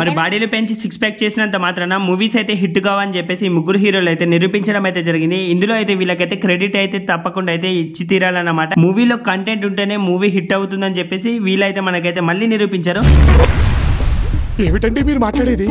మరి బాడీలు పెంచి సిక్స్ ప్యాక్ చేసినంత మాత్రాన మూవీస్ అయితే హిట్ కావని చెప్పేసి ముగ్గురు హీరోలు అయితే నిరూపించడం అయితే జరిగింది. ఇందులో అయితే వీళ్ళకైతే క్రెడిట్ అయితే తప్పకుండా అయితే ఇచ్చి తీరాలన్నమాట. మూవీలో కంటెంట్ ఉంటేనే మూవీ హిట్ అవుతుందని చెప్పేసి వీళ్ళైతే మనకైతే మళ్ళీ నిరూపించారు. ఏమిటండి మీరు మాట్లాడేది?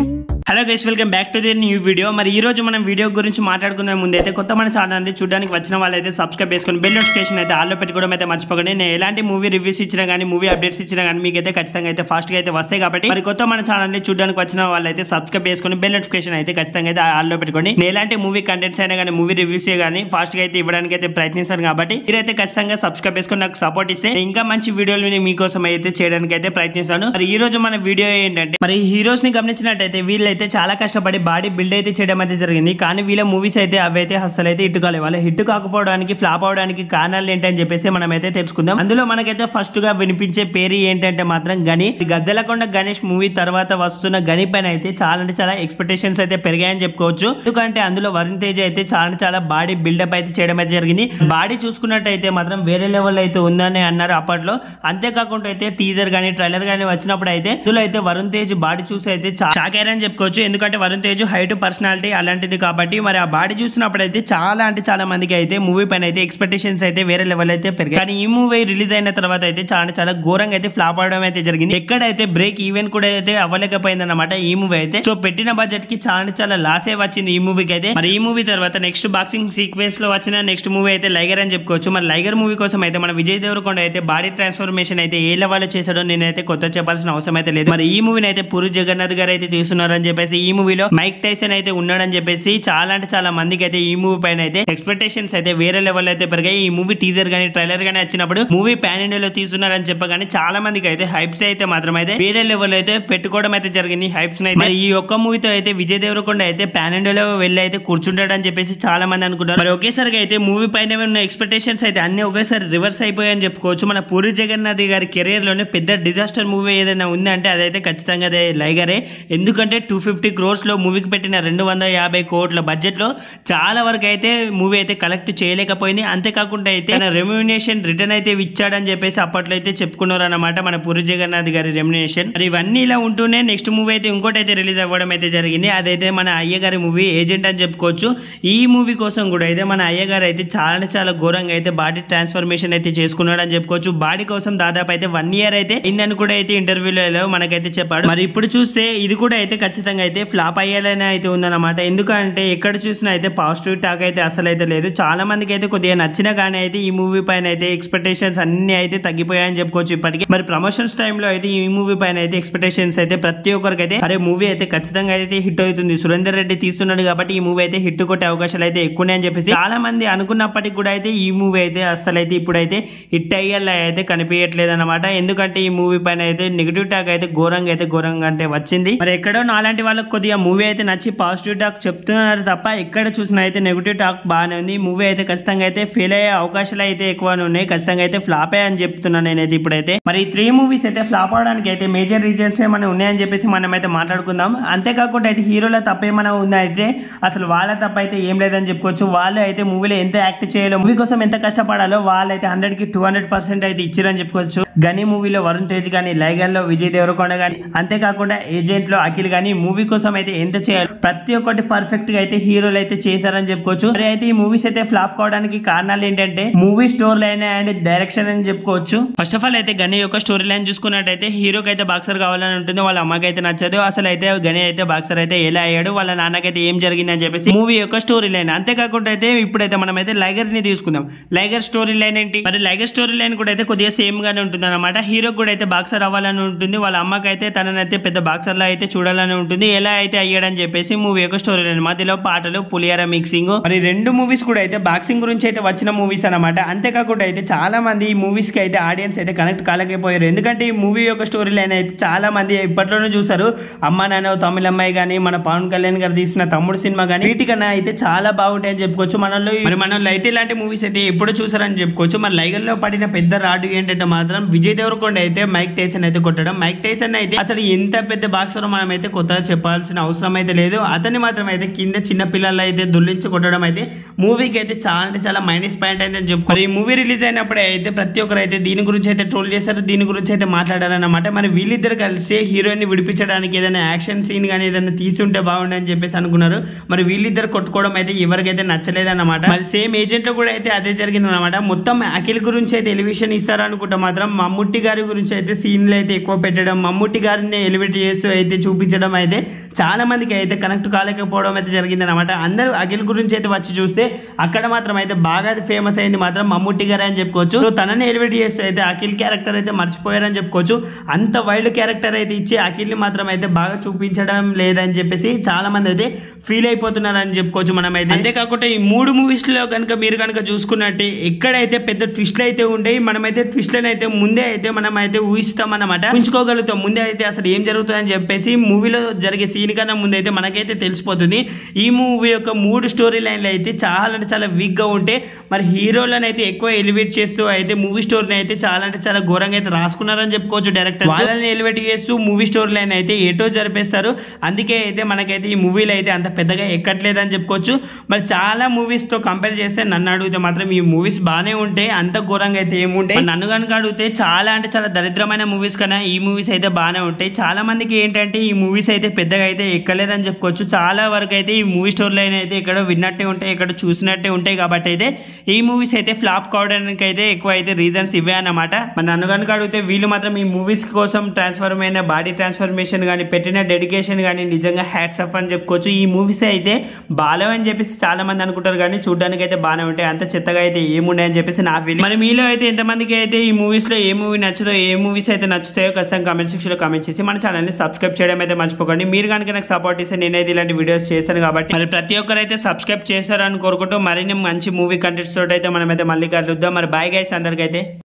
Hello guys welcome back to the new video మరి ఈ రోజు మనం వీడియో గురించి మాట్లాడుకునే ముందు అయితే కొత్త మన ఛానల్ని చూడడానికి వచ్చిన వాళ్ళైతే సబ్స్క్రైబ్ చేసుకొని బెల్ నోటిఫికేషన్ అయితే ఆల్లో పెట్టుకోవడం అయితే మర్చిపోకండి. నేను ఎలాంటి మూవీ రివ్యూస్ ఇచ్చినా కానీ మూవీ అప్డేట్స్ ఇచ్చినా కానీ మీకైతే ఖచ్చితంగా అయితే ఫాస్ట్గా అయితే వస్తాయి కాబట్టి మరి కొత్త మన ఛానల్ని చూడడానికి వచ్చిన వాళ్ళైతే సబ్స్క్రైబ్ చేసుకొని బెల్ నోటిఫికేషన్ అయితే ఖచ్చితంగా అయితే ఆల్లో పెట్టుకోండి. నేను ఎలాంటి మూవీ కంటెంట్స్ అయినా కానీ మూవీ రివ్యూస్ కానీ ఫాస్ట్గా అయితే ఇవ్వడానికి అయితే ప్రయత్నిస్తాను కాబట్టి మీరైతే ఖచ్చితంగా సబ్స్క్రైబ్ చేసుకొని నాకు సపోర్ట్ ఇస్తే ఇంకా మంచి వీడియోలు మీకోసం అయితే చేయడానికి అయితే ప్రయత్నిస్తాను. మరి ఈ రోజు మన వీడియో ఏంటంటే మరి హీరోస్ని గమనించినట్టయితే వీళ్ళైతే అయితే చాలా కష్టపడి బాడీ బిల్డ్ అయితే చేయడం అయితే జరిగింది. కానీ వీళ్ళ మూవీస్ అయితే అవైతే అసలు అయితే హిట్ కాలేదు. వాళ్ళు హిట్ కాకపోవడానికి ఫ్లాప్ అవడానికి కారణాలు ఏంటని చెప్పేసి మనం అయితే తెలుసుకుందాం. అందులో మనకైతే ఫస్ట్గా వినిపించే పేరు ఏంటంటే మాత్రం గని. గద్దెలకొండ గణేష్ మూవీ తర్వాత వస్తున్న గని పైన అయితే చాలా అంటే చాలా ఎక్స్పెక్టేషన్స్ అయితే పెరిగాయని చెప్పుకోవచ్చు. ఎందుకంటే అందులో వరుణ్ తేజ్ అయితే చాలా చాలా బాడీ బిల్డప్ అయితే చేయడం అయితే జరిగింది. బాడీ చూసుకున్నట్టయితే మాత్రం వేరే లెవెల్ అయితే ఉందని అన్నారు అప్పట్లో. అంతేకాకుండా అయితే టీజర్ కానీ ట్రైలర్ కానీ వచ్చినప్పుడు అయితే ఇందులో అయితే వరుణ్ తేజ్ బాడీ చూసి అయితే షాక్ అయ్యారని చెప్పుకోవచ్చు. ఎందుకంటే వరుణ్ తేజ్ హైట్ పర్సనాలిటీ అలాంటిది కాబట్టి మరి ఆ బాడీ చూసినప్పుడు అయితే చాలా అంటే చాలా మందికి అయితే మూవీ పైన అయితే ఎక్స్పెక్టేషన్స్ అయితే వేరే లెవెల్ అయితే పెరిగాయి. కానీ ఈ మూవీ రిలీజ్ అయిన తర్వాత అయితే చాలా చాలా ఘోరంగా అయితే ఫ్లాప్ అవడం అయితే జరిగింది. ఎక్కడైతే బ్రేక్ ఈవెంట్ కూడా అయితే అవ్వలేకపోయింది అనమాట ఈ మూవీ అయితే. సో పెట్టిన బడ్జెట్కి చాలా చాలా లాసే వచ్చింది ఈ మూవీకి అయితే. మరి ఈ మూవీ తర్వాత నెక్స్ట్ బాక్సింగ్ సీక్వెన్స్లో వచ్చిన నెక్స్ట్ మూవీ అయితే లైగర్ అని చెప్పుకోవచ్చు. మరి లైగర్ మూవీ కోసం అయితే మన విజయ్ దేవరకొండ అయితే బాడీ ట్రాన్స్ఫర్మేషన్ అయితే ఏ లెవెల్ చేశాడో నేనైతే కొత్త చెప్పాల్సిన అవసరం అయితే లేదు. మరి ఈ మూవీని అయితే పూరి జగన్నాథ్ గారు అయితే చేస్తున్నారని చెప్పి చెప్పేసి ఈ మూవీలో మైక్ టైసన్ అయితే ఉన్నాడని చెప్పేసి చాలా అంటే చాలా మందికి అయితే ఈ మూవీ పైన అయితే ఎక్స్పెక్టేషన్స్ అయితే వేరే లెవెల్ అయితే పెరిగాయి. ఈ మూవీ టీజర్ కానీ ట్రైలర్ గానీ వచ్చినప్పుడు మూవీ ప్యాన్ ఇండియాలో తీస్తున్నారని చెప్పగానే చాలా మందికి అయితే హైప్స్ అయితే మాత్రం అయితే వేరే లెవెల్ అయితే పెట్టుకోవడం అయితే జరిగింది. హైప్స్ అయితే ఈ ఒక్క మూవీతో అయితే విజయ్ దేవరకొండ అయితే ప్యాన్ ఇండియాలో వెళ్ళి అయితే కూర్చుంటాడని చెప్పేసి చాలా మంది అనుకుంటారు. మరి ఒకేసారిగా అయితే మూవీ పైన ఉన్న ఎక్స్పెక్టేషన్స్ అయితే అన్ని ఒకేసారి రివర్స్ అయిపోయాయని చెప్పుకోవచ్చు. మన పూరి జగన్నాథ్ గారి కెరీర్లోనే పెద్ద డిజాస్టర్ మూవీ ఏదైనా ఉందంటే అదైతే ఖచ్చితంగా అదే లైగరే. ఎందుకంటే టూ ఫిఫ్టీ క్రోర్స్లో మూవీకి పెట్టిన రెండు వందల యాభై కోట్ల బడ్జెట్లో చాలా వరకు అయితే మూవీ అయితే కలెక్ట్ చేయలేకపోయింది. అంతేకాకుండా అయితే రెమ్యూనేషన్ రిటర్న్ అయితే ఇచ్చాడని చెప్పేసి అప్పట్లో అయితే చెప్పుకున్నారు అనమాట మన పూరి జగన్నాథ్ గారి రెమ్యునేషన్ మరి ఇవన్నీ ఇలా ఉంటూనే నెక్స్ట్ మూవీ అయితే ఇంకోటి అయితే రిలీజ్ అవ్వడం అయితే జరిగింది. అదైతే మన అయ్యగారి మూవీ ఏజెంట్ అని చెప్పుకోవచ్చు. ఈ మూవీ కోసం కూడా అయితే మన అయ్యగారు అయితే చాలా చాలా ఘోరంగా అయితే బాడీ ట్రాన్స్ఫర్మేషన్ అయితే చేసుకున్నాడు అని చెప్పుకోవచ్చు. బాడీ కోసం దాదాపు అయితే వన్ ఇయర్ అయితే అయిందని కూడా అయితే ఇంటర్వ్యూలో మనకైతే చెప్పాడు. మరి ఇప్పుడు చూస్తే ఇది కూడా అయితే ఖచ్చితంగా అయితే ఫ్లాప్ అయ్యేలానే అయితే ఉందన్నమాట. ఎందుకంటే ఎక్కడ చూసినా అయితే పాజిటివ్ టాక్ అయితే అసలు అయితే లేదు. చాలా మందికి అయితే కొద్దిగా నచ్చినా కానీ అయితే ఈ మూవీ పైన అయితే ఎక్స్పెక్టేషన్స్ అన్ని అయితే తగ్గిపోయాయని చెప్పుకోవచ్చు ఇప్పటికి. మరి ప్రమోషన్స్ టైంలో అయితే ఈ మూవీ పైన అయితే ఎక్స్పెక్టేషన్స్ అయితే ప్రతి ఒక్కరికి అయితే అరే మూవీ అయితే ఖచ్చితంగా అయితే హిట్ అవుతుంది. సురేందర్ రెడ్డి తీస్తున్నాడు కాబట్టి ఈ మూవీ అయితే హిట్ కొట్టే అవకాశాలు అయితే ఎక్కువనే అని చెప్పేసి చాలా మంది అనుకున్నప్పటికీ కూడా అయితే ఈ మూవీ అయితే అసలు అయితే ఇప్పుడైతే హిట్ అయ్యేలా అయితే కనిపించట్లేదు అనమాట ఎందుకంటే ఈ మూవీ పైన అయితే నెగిటివ్ టాక్ అయితే ఘోరంగా అయితే ఘోరంగా అంటే వచ్చింది. మరి ఎక్కడో నాలాంటి వాళ్ళకి కొద్దిగా మూవీ అయితే నచ్చి పాజిటివ్ టాక్ చెప్తున్నారు తప్ప ఎక్కడ చూసినా అయితే నెగిటివ్ టాక్ బాగానే ఉంది. మూవీ అయితే ఖచ్చితంగా అయితే ఫెయిల్ అయ్యే అవకాశాలు అయితే ఎక్కువనే ఉన్నాయి. ఖచ్చితంగా అయితే ఫ్లాప్ అని చెప్తున్నాను నేనైతే ఇప్పుడైతే. మరి త్రీ మూవీస్ అయితే ఫ్లాప్ అవడానికి అయితే మేజర్ రీజన్స్ ఏమైనా ఉన్నాయని చెప్పేసి మనం అయితే మాట్లాడుకుందాం. అంతేకాకుండా అయితే హీరోల తప్ప ఏమైనా ఉందంటే అసలు వాళ్ళ తప్ప అయితే ఏం లేదని చెప్పుకోవచ్చు. వాళ్ళు అయితే మూవీలో ఎంత యాక్ట్ చేయాలో మూవీ కోసం ఎంత కష్టపడాలో వాళ్ళైతే హండ్రెడ్కి టూ హండ్రెడ్ పర్సెంట్ అయితే ఇచ్చారని చెప్పుకోవచ్చు. గని మూవీలో వరుణ్ తేజ్ కానీ లైగర్లో విజయ్ దేవరకొండ కానీ అంతేకాకుండా ఏజెంట్లో అఖిల్ కానీ మూవీ కోసం అయితే ఎంత చేయాలి? ప్రతి ఒక్కటి పర్ఫెక్ట్గా అయితే హీరోలు అయితే చేశారని చెప్పుకోవచ్చు. మరి అయితే ఈ మూవీస్ అయితే ఫ్లాప్ కావడానికి కారణాలు ఏంటంటే movie story line and direction అని చెప్పుకోవచ్చు. ఫస్ట్ ఆఫ్ ఆల్ అయితే గని యొక్క స్టోరీ లైన్ చూసుకున్నట్టయితే హీరోకి అయితే బాక్సర్ కావాలని ఉంటుంది వాళ్ళ అమ్మకి అయితే నచ్చదు. అసలు అయితే గని అయితే బాక్సర్ అయితే ఎలా అయ్యాడు వాళ్ళ నాన్నకైతే ఏం జరిగింది అని చెప్పేసి మూవీ యొక్క స్టోరీ లైన్. అంతేకాకుండా అయితే ఇప్పుడైతే మనం అయితే లైగర్ని తీసుకుందాం. లైగర్ స్టోరీ లైన్ ఏంటి? మరి లైగర్ స్టోరీ లైన్ కూడా అయితే కొద్దిగా సేమ్ గానే ఉంటుంది అనమాట హీరో కూడా అయితే బాక్సర్ అవ్వాలని ఉంటుంది. వాళ్ళ అమ్మకి అయితే తననైతే పెద్ద బాక్సర్లా అయితే చూడాలని ఉంటుంది. ఎలా అయితే అయ్యాడని చెప్పేసి మూవీ యొక్క స్టోరీ లైన్ మధ్యలో పాటలు పులియార మిక్సింగ్. మరి రెండు మూవీస్ కూడా అయితే బాక్సింగ్ గురించి అయితే వచ్చిన మూవీస్ అనమాట అంతేకాకుండా అయితే చాలా మంది ఈ మూవీస్కి అయితే ఆడియన్స్ అయితే కనెక్ట్ కాలేకపోయారు. ఎందుకంటే ఈ మూవీ యొక్క స్టోరీ లైన్ అయితే చాలా మంది ఇప్పట్లోనే చూసారు అమ్మ నాన్న తమిళ అమ్మాయి కానీ మన పవన్ కళ్యాణ్ గారు తీసిన తమ్ముడు సినిమా కానీ వీటికన్నా అయితే చాలా బాగుంటాయని చెప్పుకోవచ్చు. మనలో మరి మనలో అయితే ఇలాంటి మూవీస్ అయితే ఎప్పుడు చూసారని చెప్పుకోవచ్చు. మరి లైగల్లో పడిన పెద్ద రాడు ఏంటంటే మాత్రం విజయ్ దేవరకొండ అయితే మైక్ టైసన్ అయితే కొట్టడం. మైక్ టైసన్ అయితే అసలు ఎంత పెద్ద బాక్సర్ మనం అయితే కొత్తగా చెప్పాల్సిన అవసరం అయితే లేదు. అతన్ని మాత్రం అయితే కింద చిన్న పిల్లలు అయితే దుల్లించి కొట్టడం అయితే మూవీకి అయితే చాలా అంటే చాలా మైనస్ పాయింట్ అయితే అని ఈ మూవీ రిలీజ్ అయినప్పుడే అయితే ప్రతి ఒక్కరు అయితే దీని గురించి అయితే ట్రోల్ చేశారు దీని గురించి అయితే మాట్లాడారన్నమాట. మరి వీళ్ళిద్దరు కలిసి హీరోయిన్ని విడిపించడానికి ఏదైనా యాక్షన్ సీన్ కానీ ఏదైనా తీసి ఉంటే అని చెప్పేసి అనుకున్నారు. మరి వీళ్ళిద్దరు కొట్టుకోవడం అయితే ఎవరికైతే నచ్చలేదన్నమాట. మరి సేమ్ ఏజెంట్లో కూడా అయితే అదే జరిగింది అనమాట మొత్తం అఖిల్ గురించి అయితే ఎలివేషన్ ఇస్తారనుకుంటే మాత్రం మమ్ముట్టి గారి గురించి అయితే సీన్లు అయితే ఎక్కువ పెట్టడం మమ్ముట్టి గారిని ఎలివేట్ చేస్తూ అయితే చూపించడం అయితే చాలా మందికి అయితే కనెక్ట్ కాలేకపోవడం అయితే జరిగింది అనమాట అందరూ అఖిల్ గురించి అయితే వచ్చి చూస్తే అక్కడ మాత్రం అయితే బాగా ఫేమస్ అయింది మాత్రం మమ్ముట్టి గారే అని చెప్పుకోవచ్చు. సో తనని ఎలివేట్ చేస్తూ అయితే అఖిల్ క్యారెక్టర్ అయితే మర్చిపోయారని చెప్పుకోవచ్చు. అంత వైల్డ్ క్యారెక్టర్ అయితే ఇచ్చి అఖిల్ని మాత్రం అయితే బాగా చూపించడం లేదని చెప్పేసి చాలా మంది అయితే ఫీల్ అయిపోతున్నారని చెప్పుకోవచ్చు మనం అయితే అంతేకాకుండా ఈ మూడు మూవీస్లో కనుక మీరు కనుక చూసుకున్నట్టే ఎక్కడైతే పెద్ద ట్విస్ట్లు అయితే ఉండేవి మనమైతే ట్విస్ట్లను అయితే ముందే అయితే మనం అయితే ఊహిస్తాం అన్నమాట ఊహించుకోగలుగుతాం. ముందే అయితే అసలు ఏం జరుగుతుందని చెప్పేసి మూవీలో జరిగే సీన్ కన్నా ముందు అయితే మనకైతే తెలిసిపోతుంది. ఈ మూవీ యొక్క మూడు స్టోరీ లైన్లు అయితే చాలా అంటే చాలా వీక్గా ఉంటే మరి హీరోలను అయితే ఎక్కువ ఎలివేట్ చేస్తూ అయితే మూవీ స్టోరీని అయితే చాలా అంటే చాలా ఘోరంగా అయితే రాసుకున్నారని చెప్పుకోవచ్చు డైరెక్టర్ వాళ్ళని ఎలివేట్ చేస్తూ మూవీ స్టోరీ లైన్ అయితే ఎటో జరిపేస్తారు. అందుకే అయితే మనకైతే ఈ మూవీలో అయితే అంత పెద్దగా ఎక్కట్లేదని చెప్పుకోవచ్చు. మరి చాలా మూవీస్తో కంపేర్ చేస్తే నన్ను అడిగితే మాత్రం ఈ మూవీస్ బాగానే ఉంటాయి అంత ఘోరంగా అయితే ఏముంటాయి నన్ను కనుక అడిగితే చాలా అంటే చాలా దరిద్రమైన మూవీస్ కన్నా ఈ మూవీస్ అయితే బాగానే ఉంటాయి. చాలా మందికి ఏంటంటే ఈ మూవీస్ అయితే పెద్దగా అయితే ఎక్కలేదని చెప్పుకోవచ్చు. చాలా వరకు అయితే ఈ మూవీ స్టోరీ లైన్ అయితే ఇక్కడ విన్నట్టే ఉంటాయి ఇక్కడ చూసినట్టే ఉంటాయి కాబట్టి అయితే ఈ మూవీస్ అయితే ఫ్లాప్ కావడానికి అయితే ఎక్కువ అయితే రీజన్స్ ఇవే అన్నమాట. మరి నన్ను కనుక అడిగితే వీళ్ళు మాత్రం ఈ మూవీస్ కోసం ట్రాన్స్ఫర్మ్ అయిన బాడీ ట్రాన్స్ఫర్మేషన్ కానీ పెట్టిన డెడికేషన్ కానీ నిజంగా హ్యాట్స్ అప్ అని చెప్పుకోవచ్చు. ఈ మూవీస్ అయితే బాలేవని చెప్పేసి చాలా మంది అనుకుంటారు కానీ చూడడానికి అయితే బాగానే ఉంటాయి. అంత చెత్తగా అయితే ఏముండే అని చెప్పేసి నా ఫీలింగ్ మరి మీలో అయితే ఎంతమందికి అయితే ఈ మూవీస్లో ఏ మూవీ నచ్చుదో ఏ మూవీస్ అయితే నచ్చుతాయో ఖచ్చితంగా కామెంట్ సెక్షన్లో కామెంట్ చేసి మన ఛానల్ని సబ్స్క్రైబ్ చేయడం అయితే మర్చిపోకండి. మీరు కనుక నాకు సపోర్ట్ ఇస్తే నేనైతే ఇలాంటి వీడియోస్ చేశాను కాబట్టి. మరి ప్రతి ఒక్కరు అయితే సబ్స్క్రైబ్ చేశారని కోరుకుంటూ మరిన్ని మంచి మూవీ కంటెంట్స్ తోటి అయితే మనమైతే మళ్ళీ కలుద్దాం. మరి బాయ్ గైస్ అందరికైతే.